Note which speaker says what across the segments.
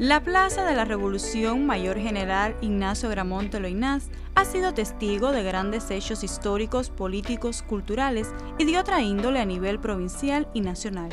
Speaker 1: La Plaza de la Revolución Mayor General Ignacio Gramonte Loinás ha sido testigo de grandes hechos históricos, políticos, culturales y de otra índole a nivel provincial y nacional.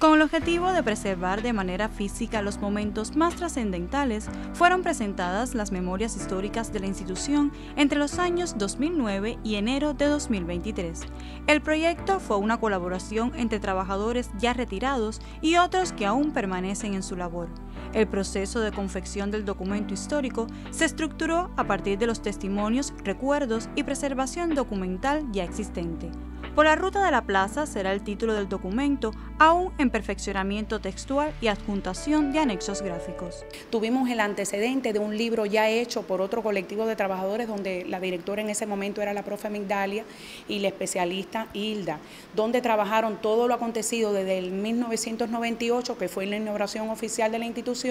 Speaker 1: Con el objetivo de preservar de manera física los momentos más trascendentales, fueron presentadas las memorias históricas de la institución entre los años 2009 y enero de 2023. El proyecto fue una colaboración entre trabajadores ya retirados y otros que aún permanecen en su labor. El proceso de confección del documento histórico se estructuró a partir de los testimonios, recuerdos y preservación documental ya existente. Por la ruta de la plaza será el título del documento, aún en perfeccionamiento textual y adjuntación de anexos gráficos.
Speaker 2: Tuvimos el antecedente de un libro ya hecho por otro colectivo de trabajadores donde la directora en ese momento era la profe Migdalia y la especialista Hilda, donde trabajaron todo lo acontecido desde el 1998, que fue la inauguración oficial de la institución,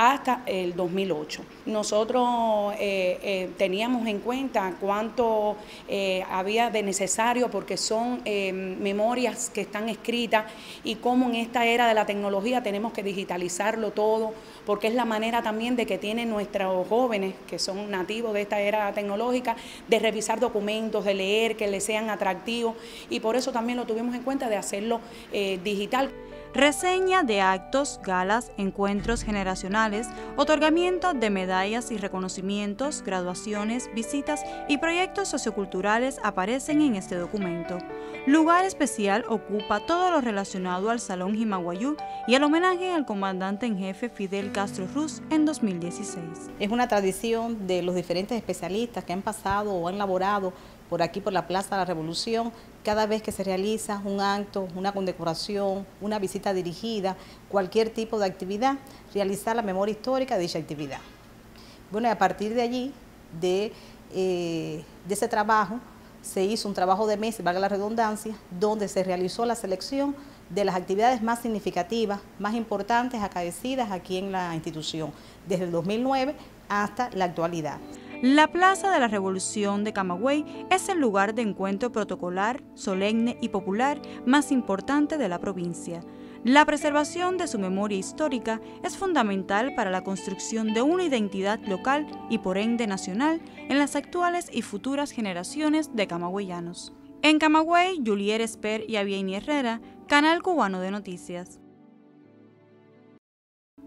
Speaker 2: hasta el 2008. Nosotros eh, eh, teníamos en cuenta cuánto eh, había de necesario porque son memorias que están escritas y cómo en esta era de la tecnología tenemos que digitalizarlo todo, porque es la manera también de que tienen nuestros jóvenes, que son nativos de esta era tecnológica, de revisar documentos, de leer, que les sean atractivos, y por eso también lo tuvimos en cuenta de hacerlo digital.
Speaker 1: Reseña de actos, galas, encuentros generacionales, otorgamiento de medallas y reconocimientos, graduaciones, visitas y proyectos socioculturales aparecen en este documento. Lugar especial ocupa todo lo relacionado al Salón Jimaguayú y el homenaje al comandante en jefe Fidel Castro Ruz en 2016.
Speaker 3: Es una tradición de los diferentes especialistas que han pasado o han laborado por aquí, por la Plaza de la Revolución, cada vez que se realiza un acto, una condecoración, una visita dirigida, cualquier tipo de actividad, realizar la memoria histórica de dicha actividad. Bueno, y a partir de allí, de, eh, ese trabajo, se hizo un trabajo de mes, valga la redundancia, donde se realizó la selección de las actividades más significativas, más importantes, acaecidas aquí en la institución, desde el 2009 hasta la actualidad.
Speaker 1: La Plaza de la Revolución de Camagüey es el lugar de encuentro protocolar, solemne y popular más importante de la provincia. La preservación de su memoria histórica es fundamental para la construcción de una identidad local y por ende nacional en las actuales y futuras generaciones de camagüeyanos. En Camagüey, Julier Esper y Avieni Herrera, Canal Cubano de Noticias.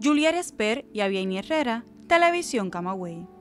Speaker 1: Julier Esper y Avieni Herrera, Televisión Camagüey.